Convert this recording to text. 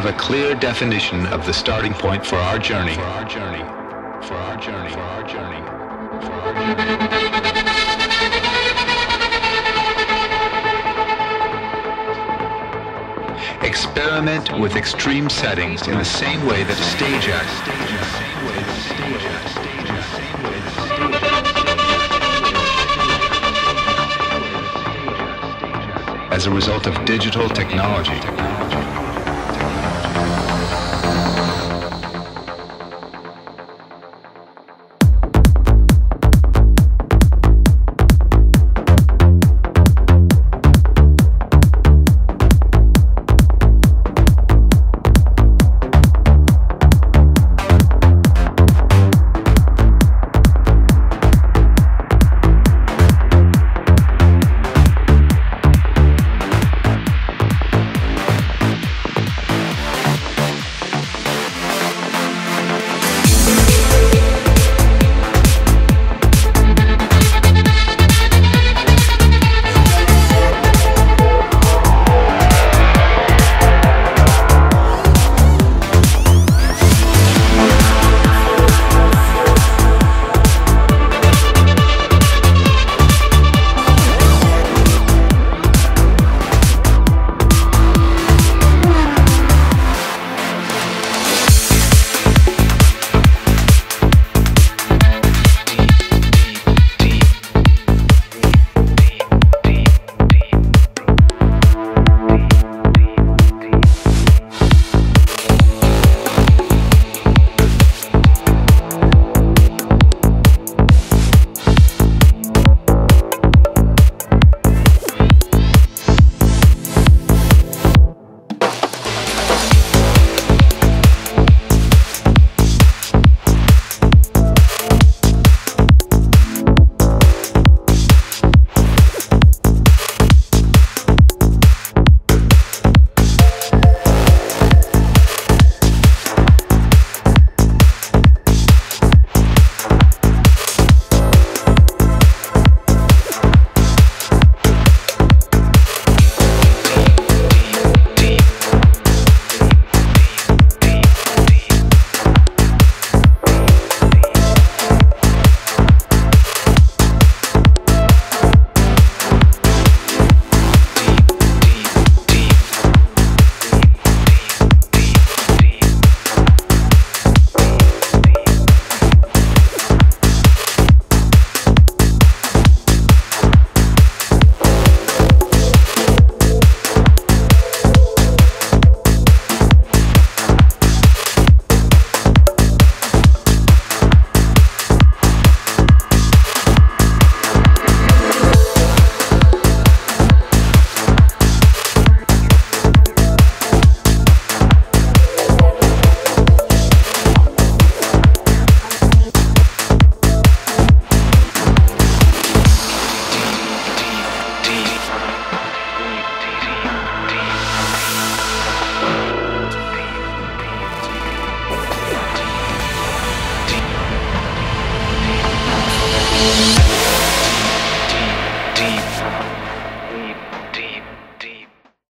have a clear definition of the starting point for our journey. For our journey. For our journey. For our journey. For our journey. Experiment with extreme settings in the same way that a stage act. As a result of digital technology.